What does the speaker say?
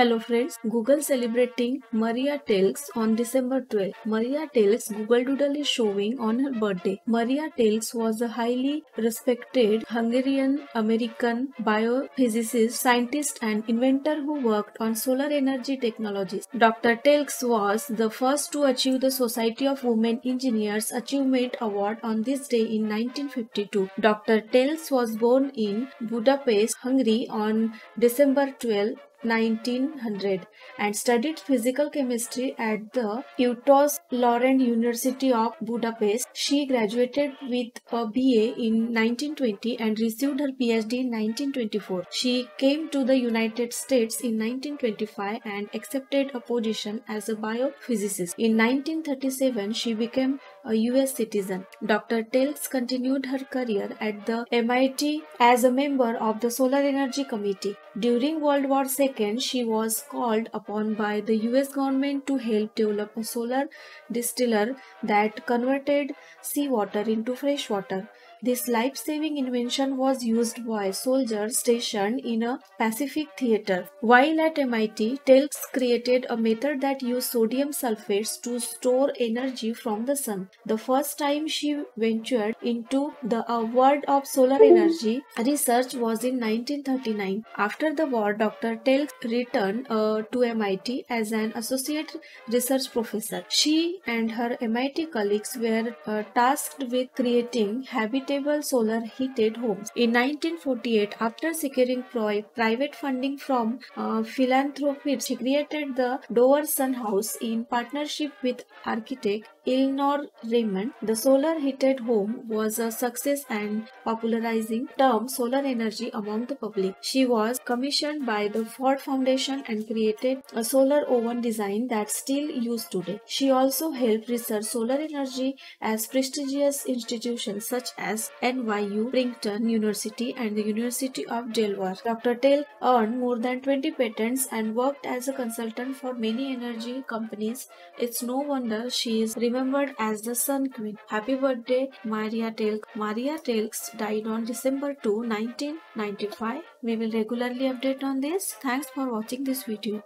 Hello friends, Google celebrating Maria Telkes on December 12. Maria Telkes Google Doodle is showing on her birthday. Maria Telkes was a highly respected Hungarian American biophysicist, scientist and inventor who worked on solar energy technologies. Dr. Telkes was the first to achieve the Society of Women Engineers Achievement Award on this day in 1952. Dr. Telkes was born in Budapest, Hungary on December 12, 1900 and studied physical chemistry at the Eötvös Loránd University of Budapest. She graduated with a BA in 1920 and received her PhD in 1924. She came to the United States in 1925 and accepted a position as a biophysicist. In 1937, she became a US citizen. Dr. Telkes continued her career at the MIT as a member of the Solar Energy Committee. During World War II, she was called upon by the US government to help develop a solar distiller that converted seawater into fresh water. This life-saving invention was used by soldiers stationed in a Pacific theater. While at MIT, Telkes created a method that used sodium sulfates to store energy from the sun. The first time she ventured into the uh, world of solar energy research was in 1939. After the war, Dr. Telkes returned uh, to MIT as an associate research professor. She and her MIT colleagues were uh, tasked with creating habitat solar heated homes. In 1948, after securing private funding from uh, philanthropists, she created the Dover Sun House in partnership with architect Eleanor Raymond. The solar heated home was a success and popularizing term solar energy among the public. She was commissioned by the Ford Foundation and created a solar oven design that's still used today. She also helped research solar energy as prestigious institutions such as NYU, Princeton University, and the University of Delaware. Dr. Tell earned more than 20 patents and worked as a consultant for many energy companies. It's no wonder she is remembered as the Sun Queen. Happy birthday, Maria Telkes. Maria Telkes died on December 2, 1995. We will regularly update on this. Thanks for watching this video.